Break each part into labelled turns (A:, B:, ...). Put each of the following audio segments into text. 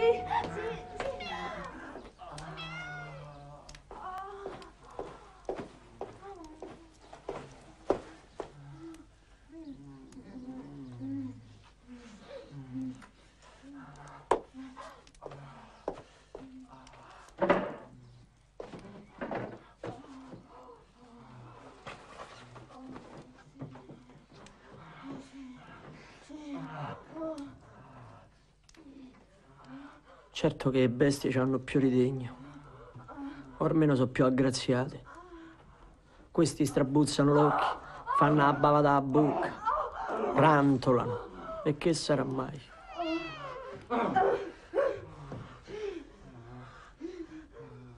A: see? see?
B: Certo che le bestie hanno più ritegno, o almeno sono più aggraziate. Questi strabuzzano l'occhio, fanno la bava da bocca, rantolano. E che sarà mai?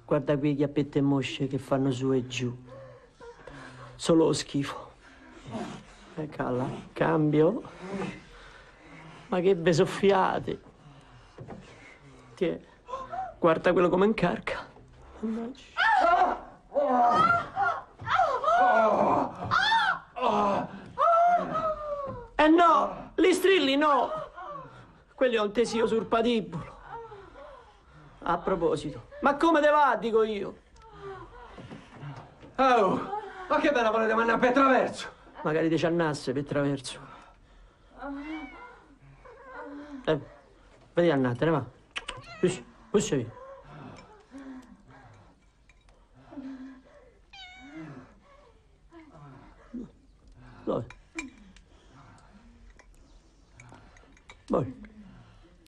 B: Guarda qui chiappette mosce che fanno su e giù. Solo lo schifo. E calla, cambio. Ma che be Tiè, guarda quello come incarca. Mannaggia. Eh no, li strilli no. Quelli ho un tesio sul patibolo. A proposito, ma come te va, dico io?
C: Oh, ma che bella volete mandare per traverso?
B: Magari ti ci annasse per traverso. Eh, vedi annate, ne va. Huş, huş şöyle. Böyle. Böyle.